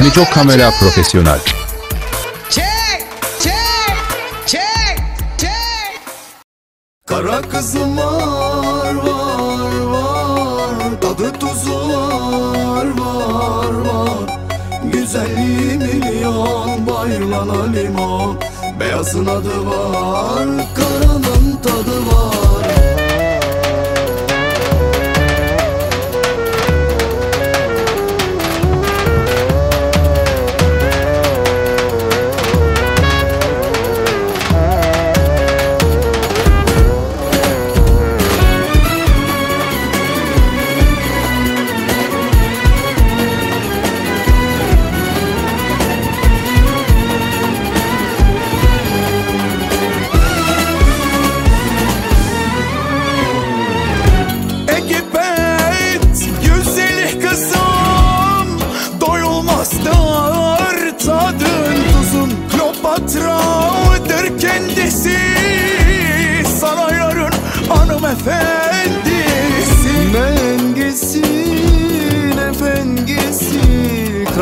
Birçok kamera profesyonel. Çek, çek, çek, çek. Kara kızım var, var, var. Tadı tuzu var, var, var. Güzelliği milyon, bayrağına limon. Beyazın adı var, karanın tadı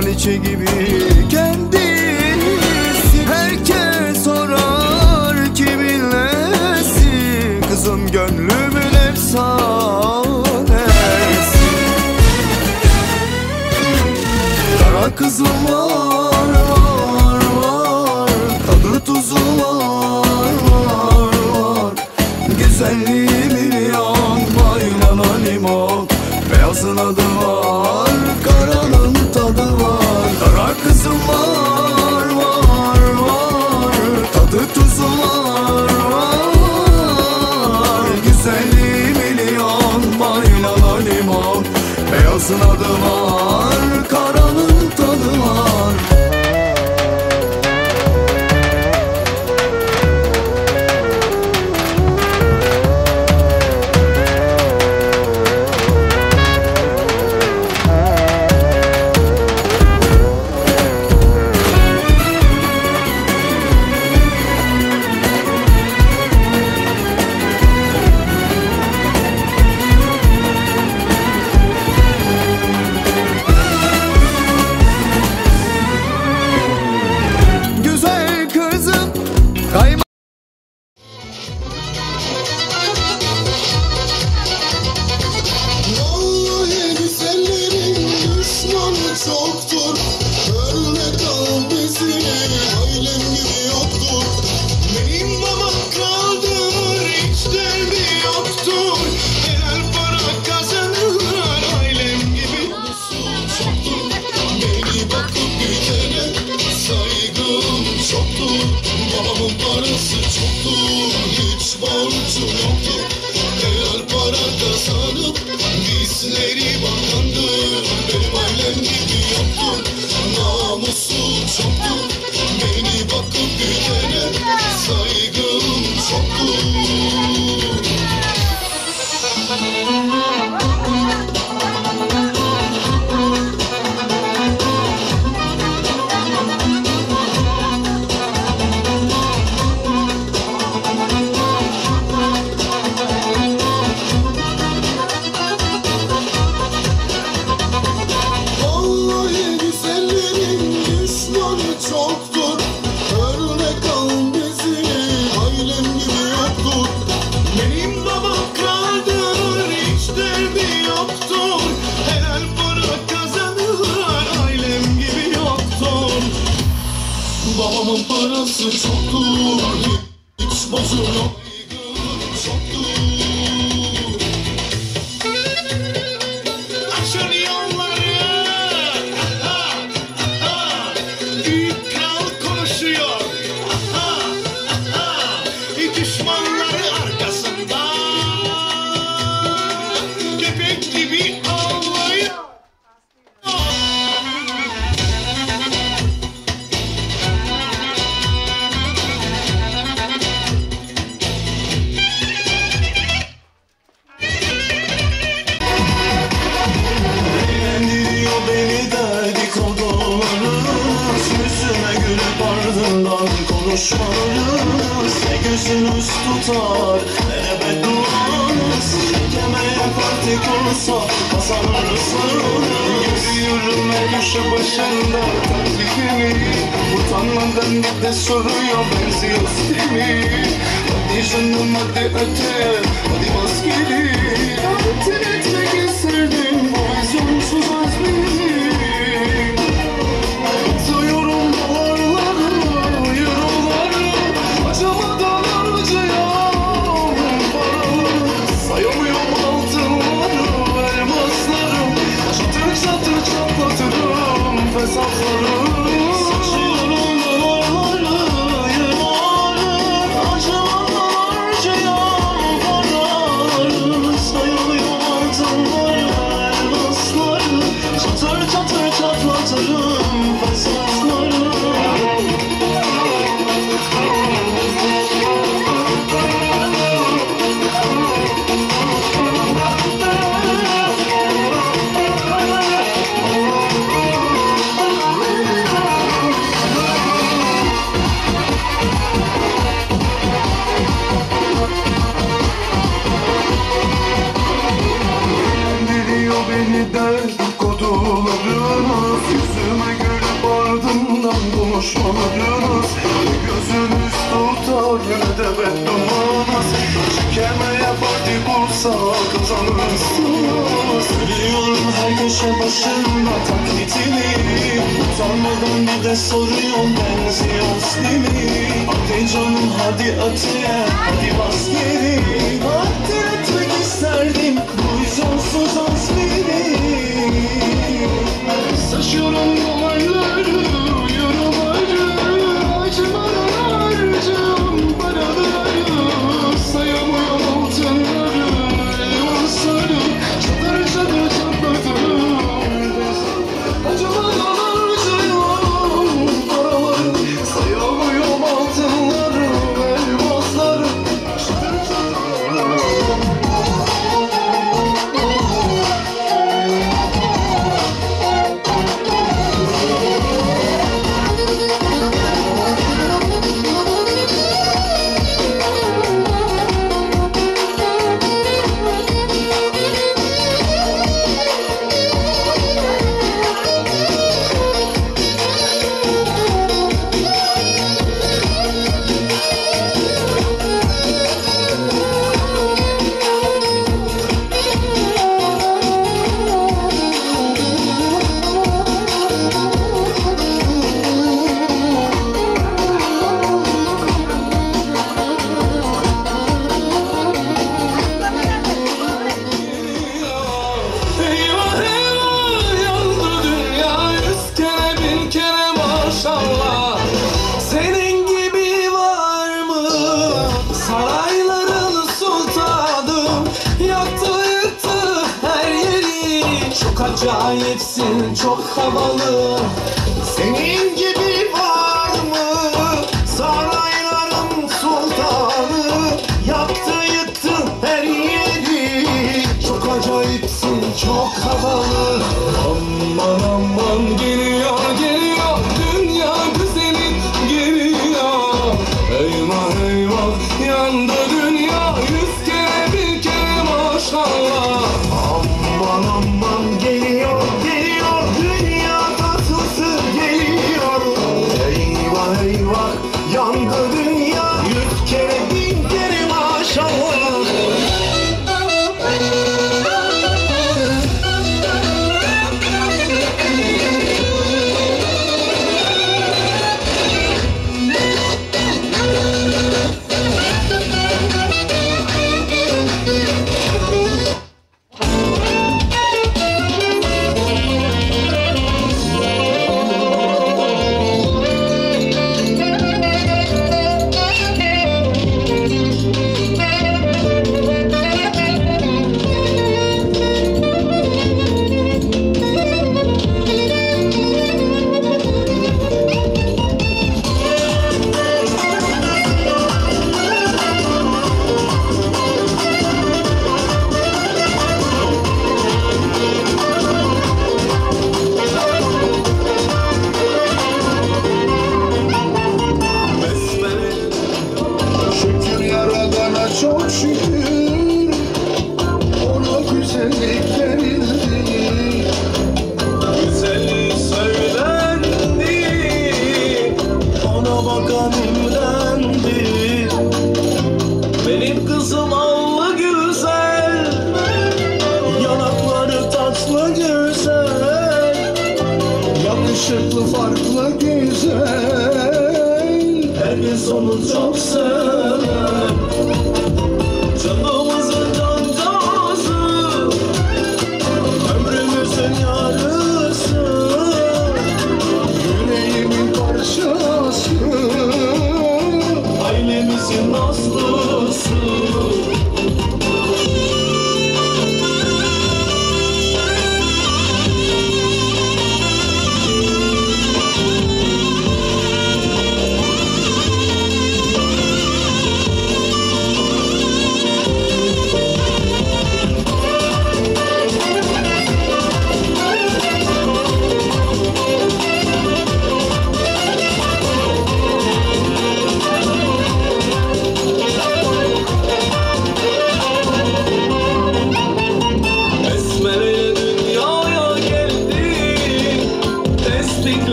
kraliçe gibi kendisi Herkes sorar kiminle Kızım gönlümün efsanesi. Kara kızım al so long. oruç tutar. Nereye duamız Kemer artık olsa. Kazanırsın Yürüyorum her köşe başında. Taklifimi Utanmadan bir de soruyor Benziyoruz değil mi? Hadi canım hadi öte. Hadi bas gelin Ötün etmek isterdim. Bu vizyonsuz azmini Biliyor beni dedikodularınız Yüzüme gülüp ardından konuşmalarınız Gözünüz tutar yine de beddumanız Çekemeye parti kursa kazanırsınız. Biliyorum her köşe başında taklitini. Utanmadan bir de soruyorum benziyoruz değil mi? Hadi canım hadi öteye hadi bas geri. Takdir etmek isterdim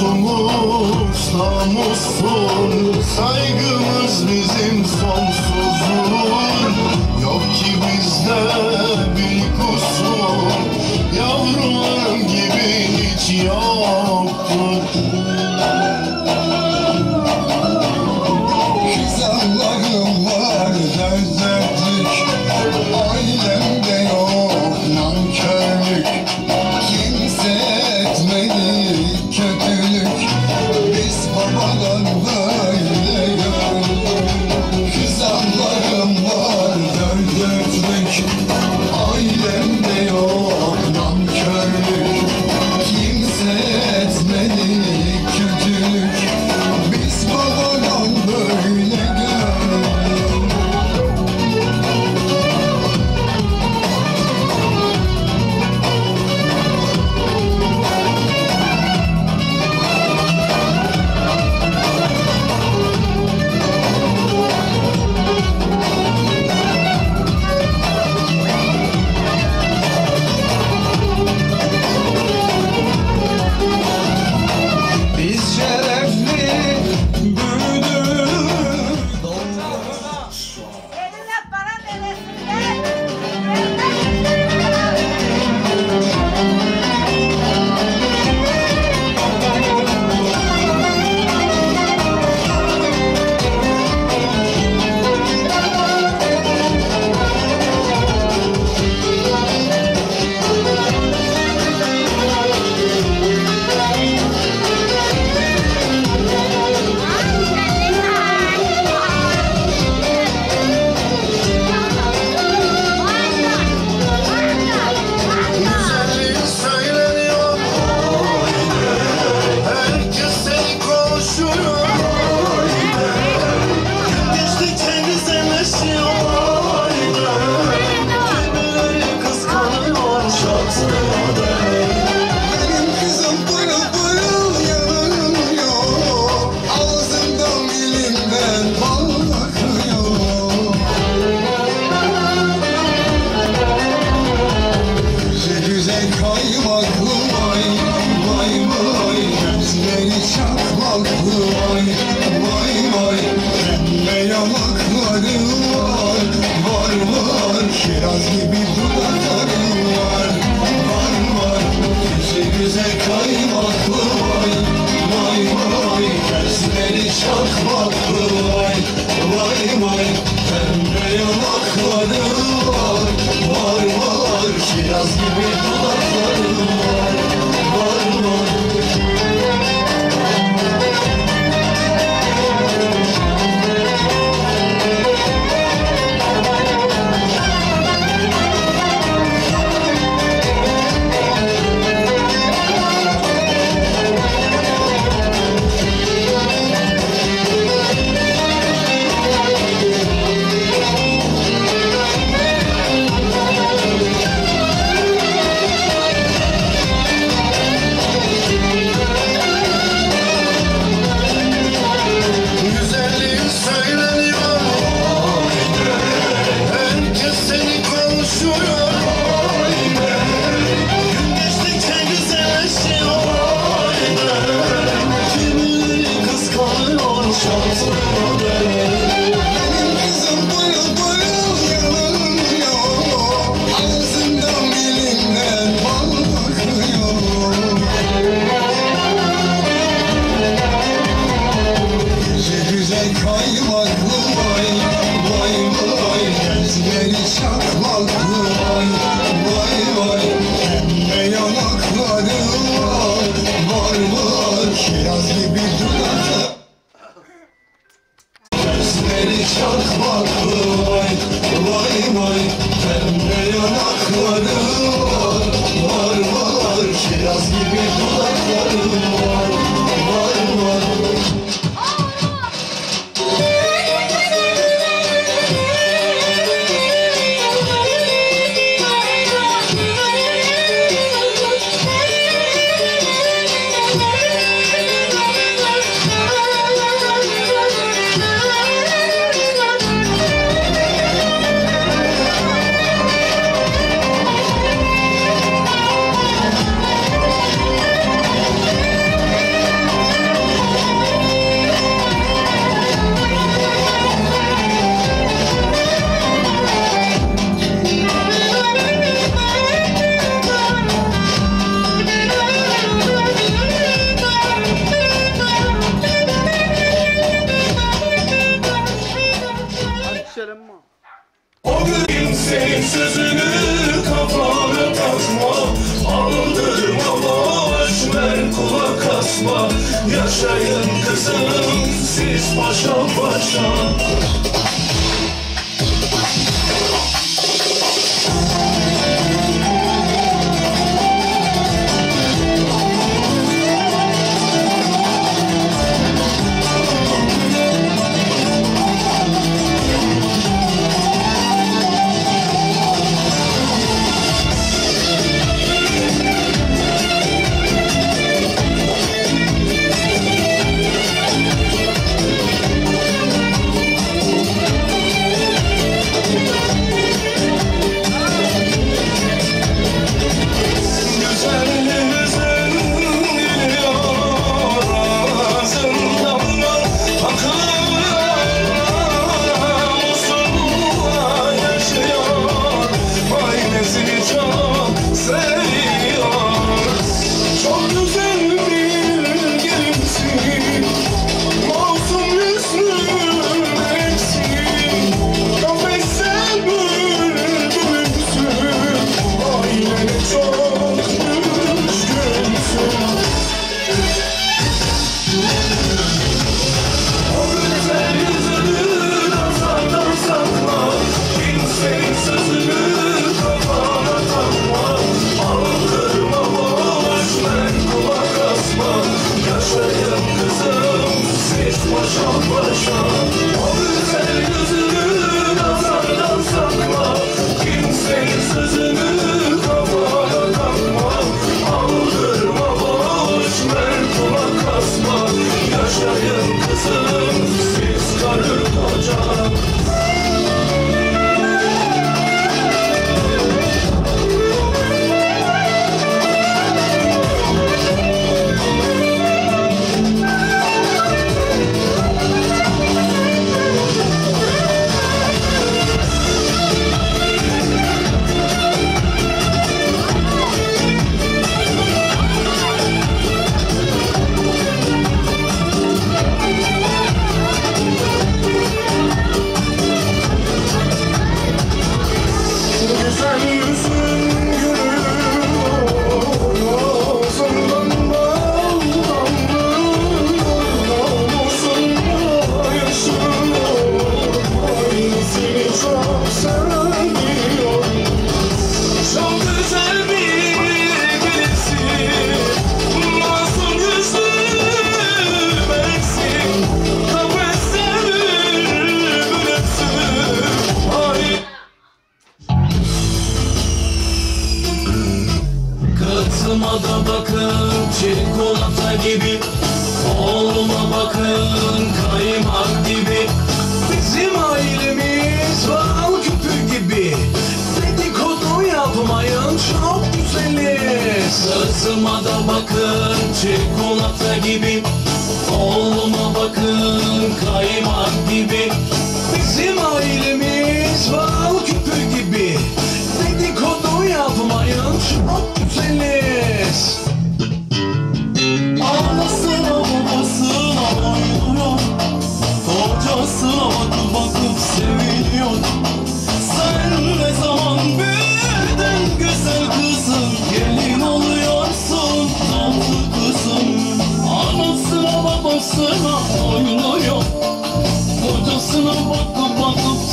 Ruhumuz namusun Saygımız bizim sonsuzun Yok ki bizde bir kusur Yavrularım gibi hiç yok.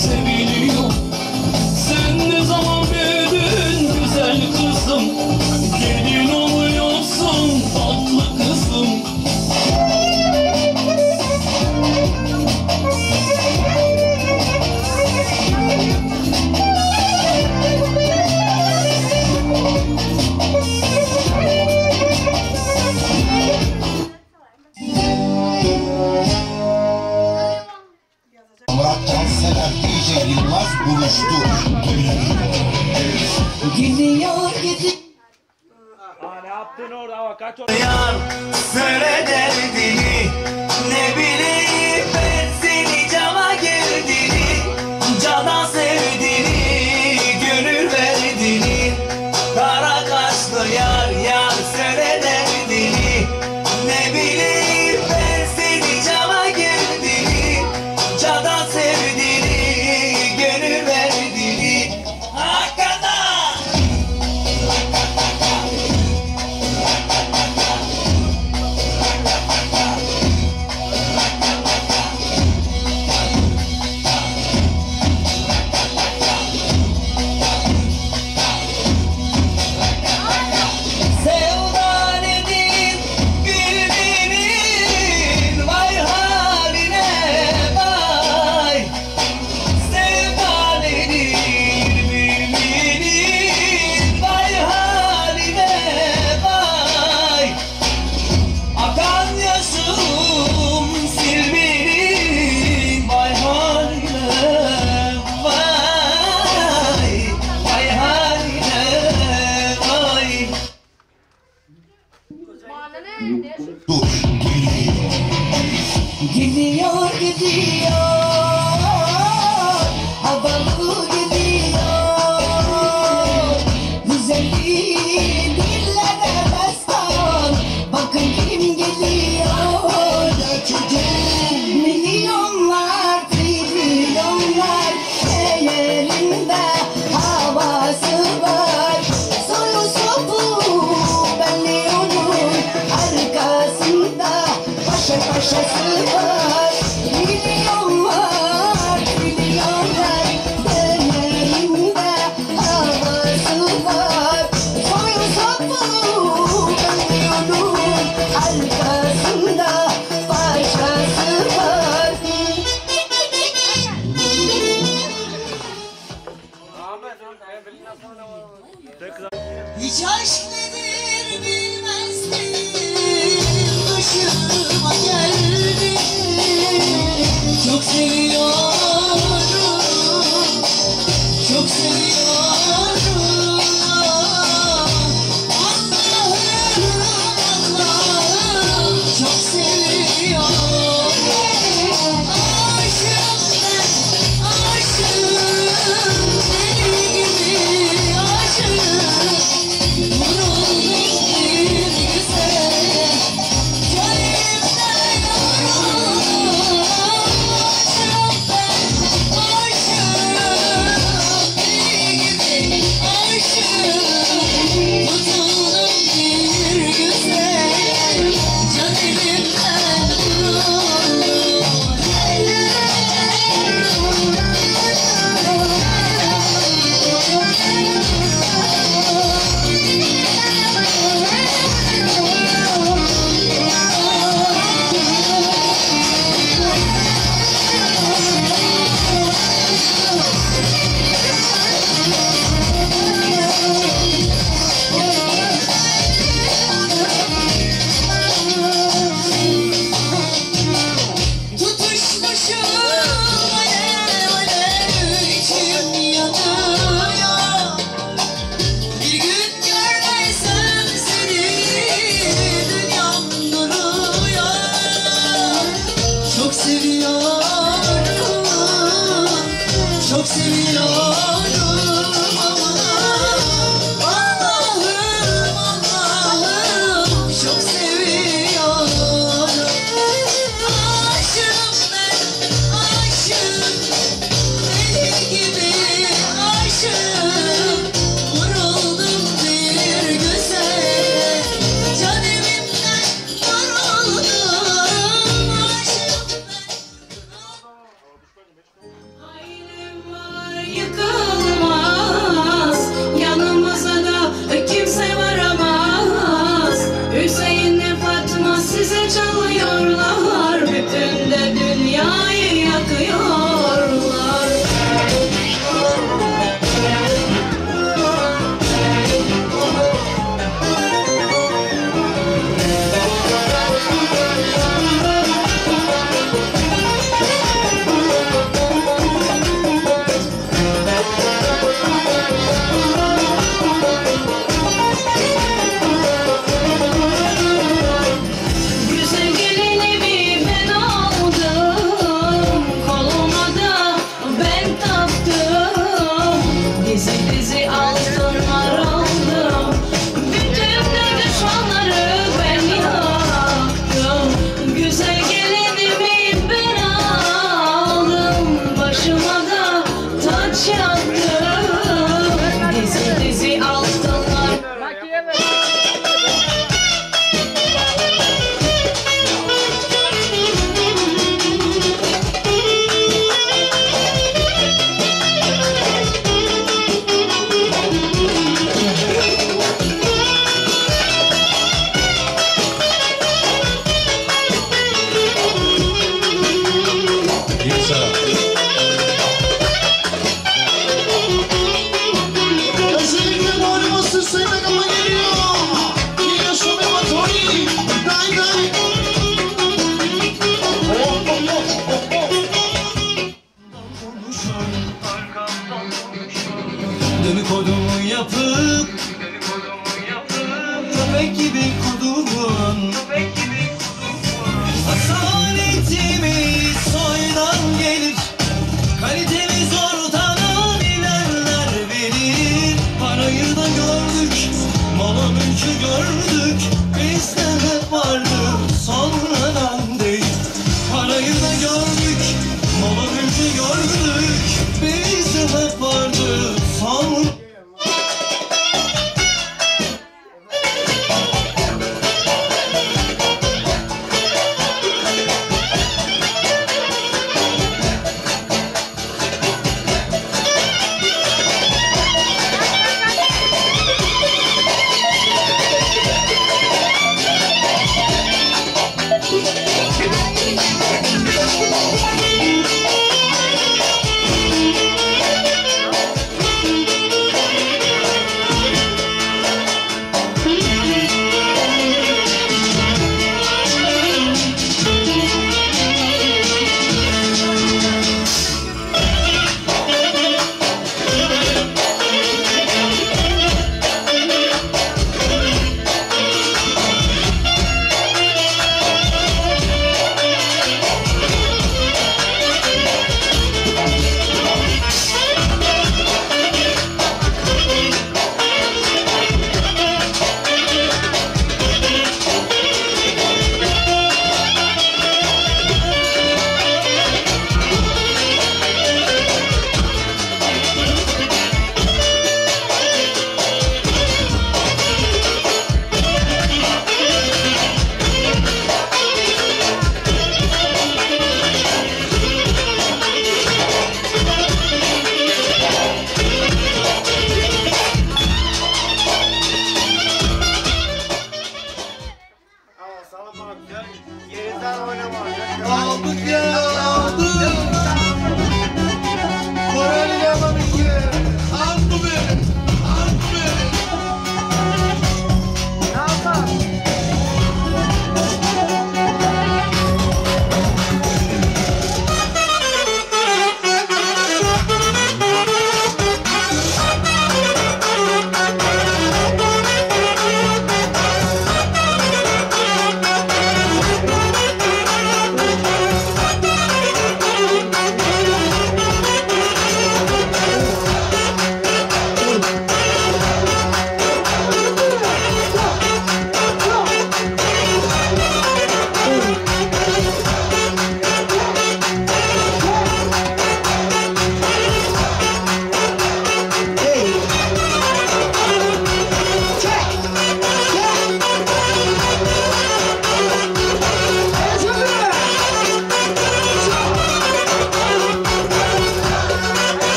city.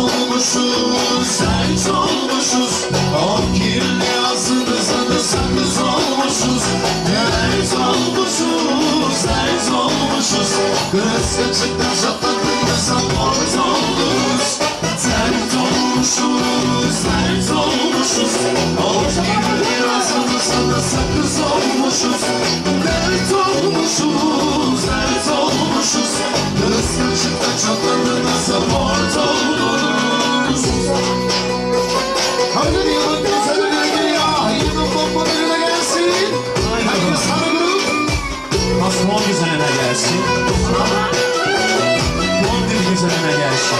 olmuşuz, sert olmuşuz O kirli ağzımıza da sakız olmuşuz Dert olmuşuz, sert olmuşuz Kırız kaçıktan şaplaklıkta saport olduk Sert olmuşuz, sert olmuşuz O kirli ağzımıza da sakız olmuşuz Dert olmuşuz, sert olmuşuz Kırız kaçıktan şaplaklıkta saport olduk üzerine gelsin.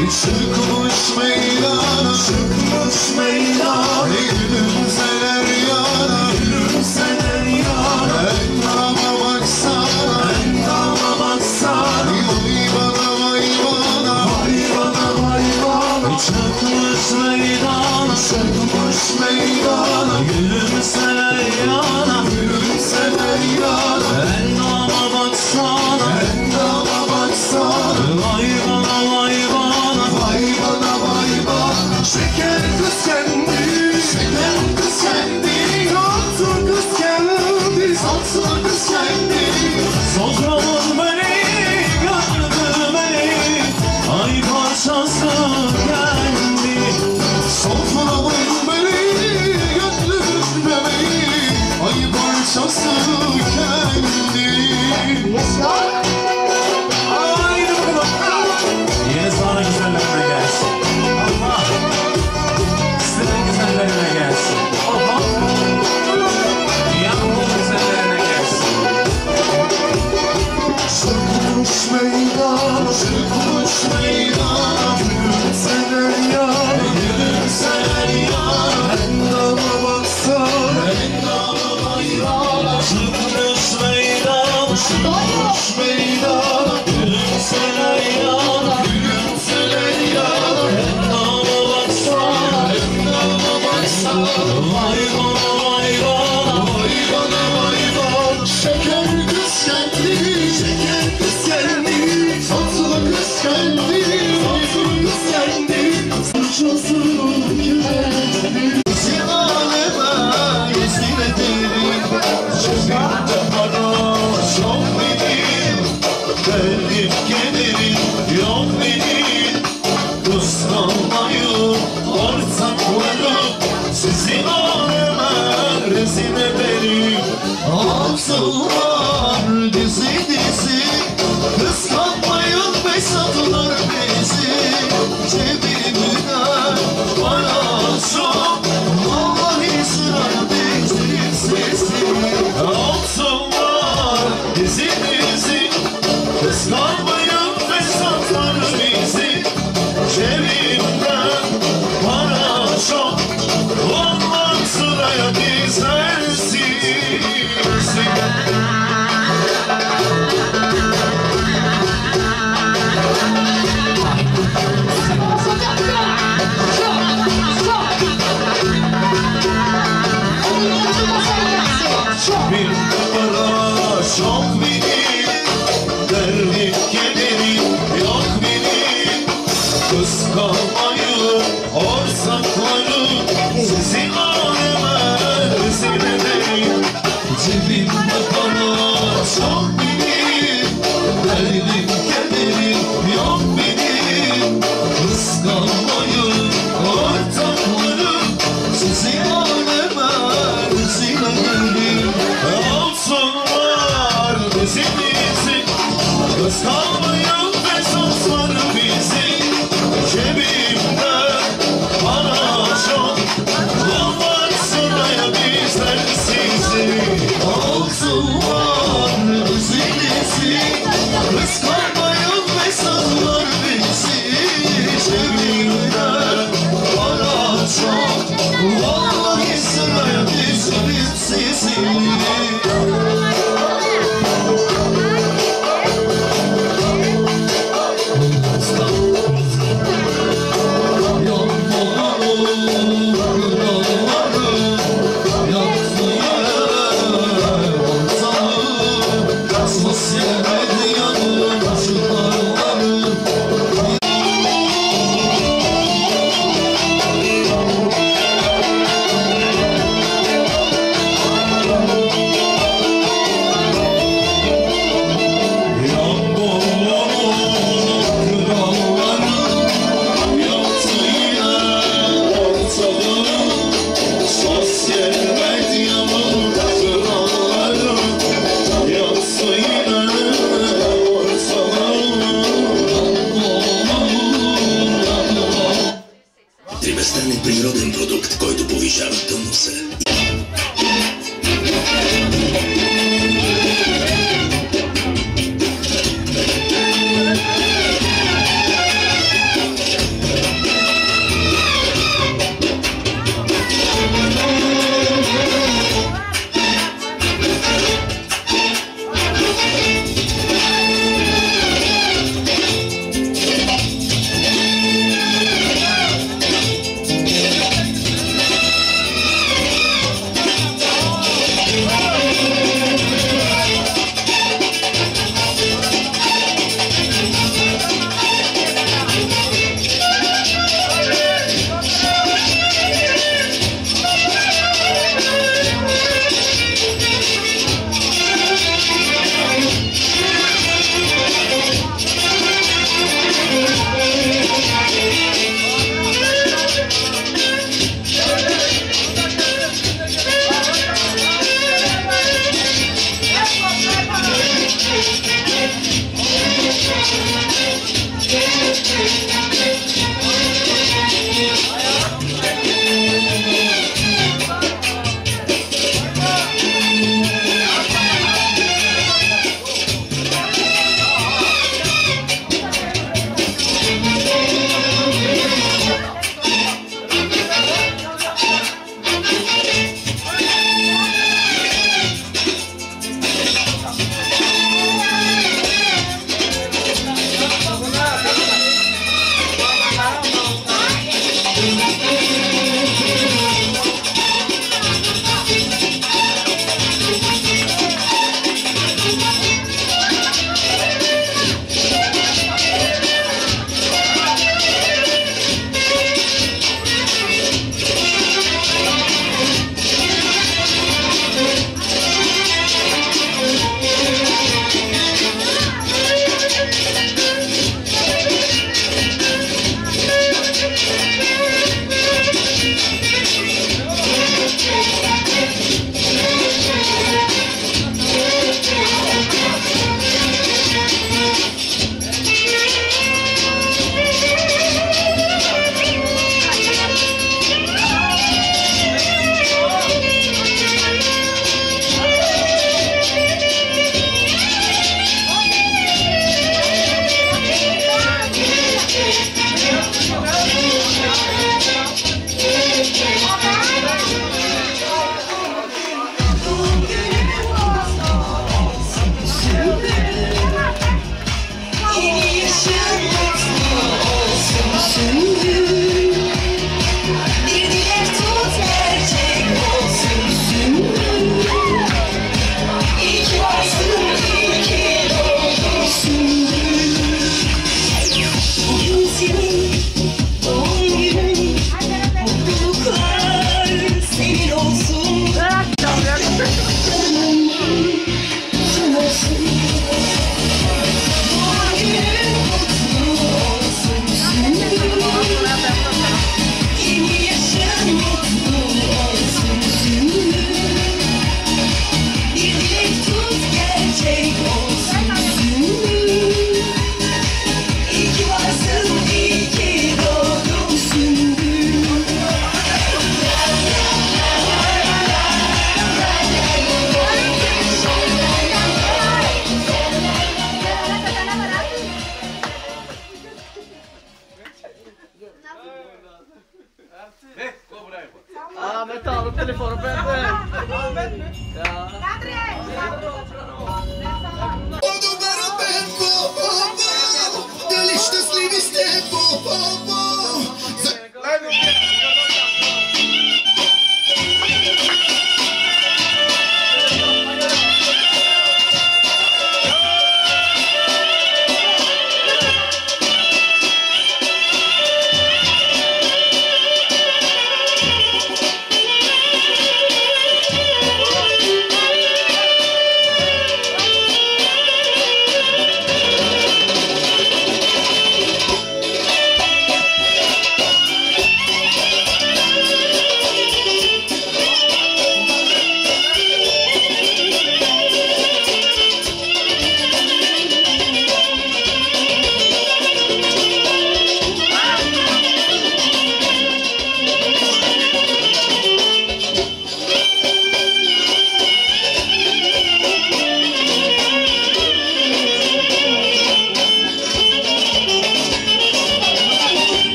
Çıkmış meydana, çıkmış meydana. Gülümseler yana, gülümseler yana. Endama baksana, endama baksana. Vay bana, vay bana, vay bana, vay bana. Çıkmış meydana, çıkmış meydana. Gülümseler yana.